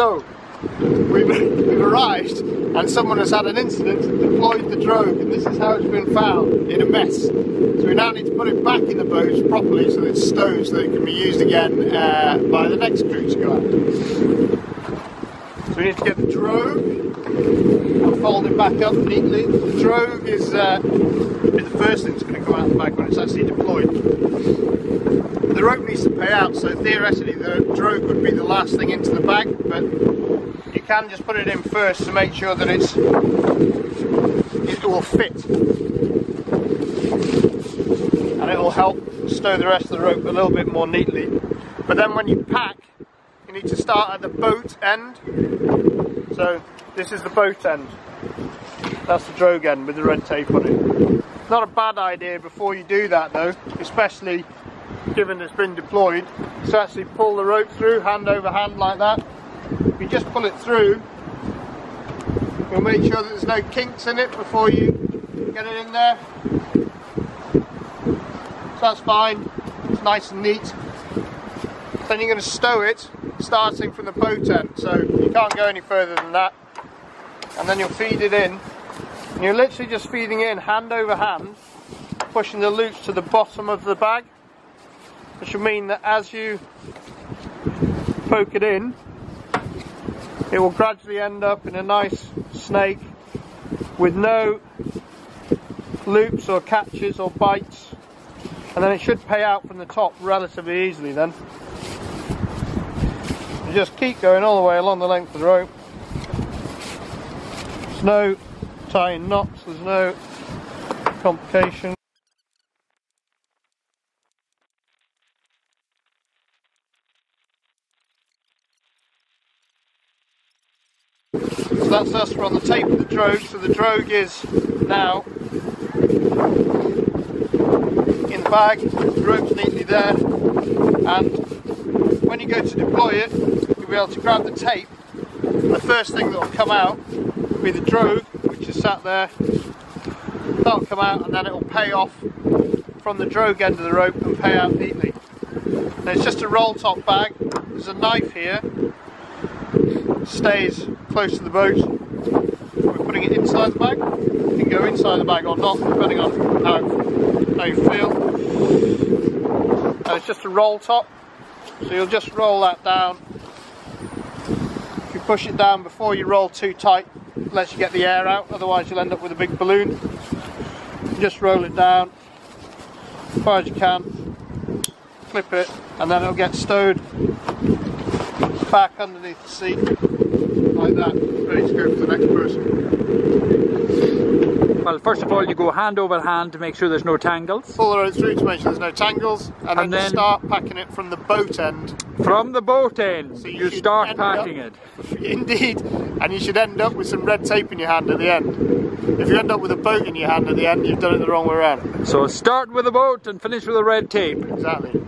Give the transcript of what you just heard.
So, we've, we've arrived and someone has had an incident and deployed the drogue and this is how it's been found in a mess. So we now need to put it back in the boat properly so that it's stowed so that it can be used again uh, by the next crew to go out. So we need to get the drogue and fold it back up neatly. The drogue is, uh, the first thing that's going to come out the bag when it's actually deployed. The rope needs to pay out, so theoretically the drogue would be the last thing into the bag, but you can just put it in first to make sure that it's it will fit. And it will help stow the rest of the rope a little bit more neatly. But then when you pack, you need to start at the boat end. So this is the boat end. That's the drogue end with the red tape on it. Not a bad idea before you do that though, especially given it's been deployed, to actually pull the rope through hand over hand like that. You just pull it through, you'll make sure that there's no kinks in it before you get it in there. So that's fine, it's nice and neat. Then you're going to stow it starting from the boat end, so you can't go any further than that. And then you'll feed it in. And you're literally just feeding in hand over hand, pushing the loops to the bottom of the bag which will mean that as you poke it in, it will gradually end up in a nice snake with no loops or catches or bights and then it should pay out from the top relatively easily then. You just keep going all the way along the length of the rope. There's no tying knots, there's no complication. So that's us, we're on the tape of the drogue, so the drogue is now in the bag, the rope's neatly there, and when you go to deploy it, you'll be able to grab the tape, the first thing that will come out will be the drogue, which is sat there, that'll come out and then it will pay off from the drogue end of the rope and pay out neatly. Now it's just a roll top bag, there's a knife here, stays close to the boat. We're putting it inside the bag. You can go inside the bag or not, depending on how, how you feel. And it's just a roll top, so you'll just roll that down. If you push it down before you roll too tight, it lets you get the air out, otherwise you'll end up with a big balloon. Just roll it down as far as you can, flip it, and then it'll get stowed back underneath the seat like that, ready to go for the next person. Well, first of all, you go hand over hand to make sure there's no tangles. Pull the rope through to make sure there's no tangles, and, And then, then- you start packing it from the boat end. From the boat end, So you you start packing up- it. Indeed, and you should end up with some red tape in your hand at the end. If you end up with a boat in your hand at the end, you've done it the wrong way around. So start with the boat and finish with the red tape. Exactly.